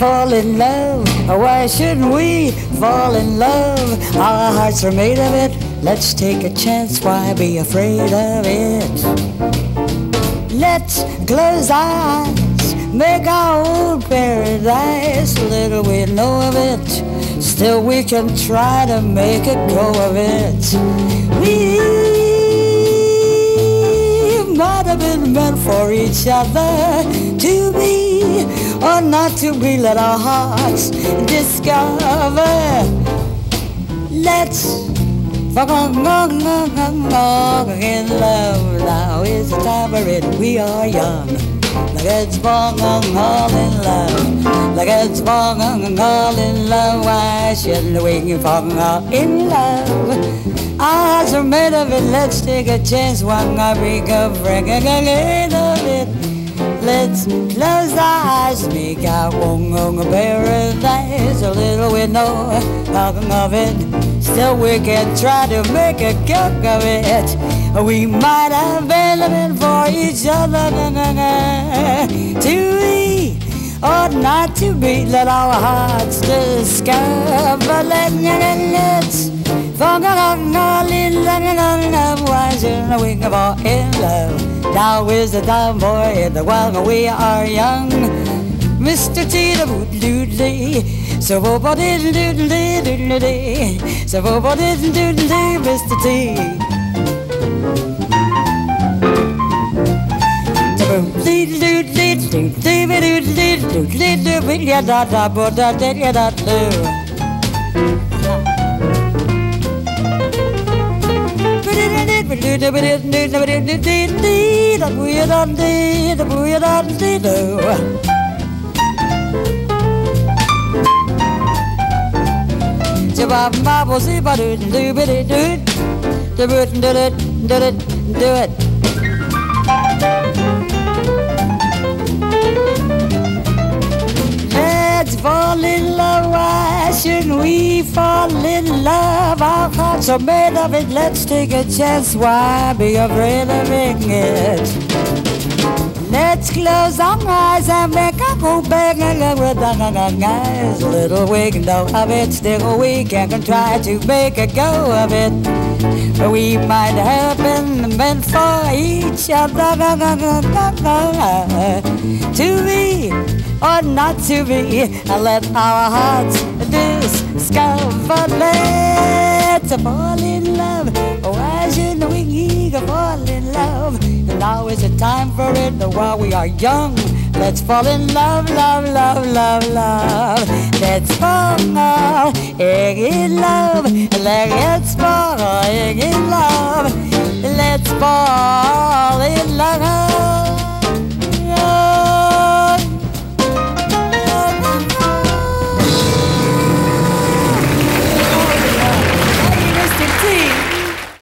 fall in love. Why shouldn't we fall in love? Our hearts are made of it. Let's take a chance. Why be afraid of it? Let's close our eyes, make our own paradise. Little we know of it, still we can try to make a go of it. We might have been meant for each other to be or not to be. Let our hearts discover. Let's in love now is the time for it. We are young. Like it's bong all in love. Like it's bong all in love. Why shouldn't we fall in love? Our hearts are made of it. Let's take a chance. One I become freaking of it. Let's close our eyes, make our own paradise. A little we know talking of it. Still we can try to make a cook of it. We might have been living for each other to be. Let our hearts discover. Let's fall in love. Why shouldn't we fall in love? Now is the time, boy, in the world we are young. Mr. T, the doodly. So what did do do do do So oh, what did do do Mr. T? da da da da da da da ba ba bo si ba do do ba do do do it do it do it do why shouldn't we fall in love? Our hearts are made of it, let's take a chance, why be afraid of it? Let's close our eyes and make a and look with our eyes. Little we know of it, still we can try to make a go of it. But we might have been meant for each other to be or not to be. And let our hearts discover. Let's fall in love. Oh, Why shouldn't we fall in love? Now is the time for it while we are young. Let's fall in love, love, love, love, love. Let's fall in love. Let's fall in love. Let's fall.